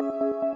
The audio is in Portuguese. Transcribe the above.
Música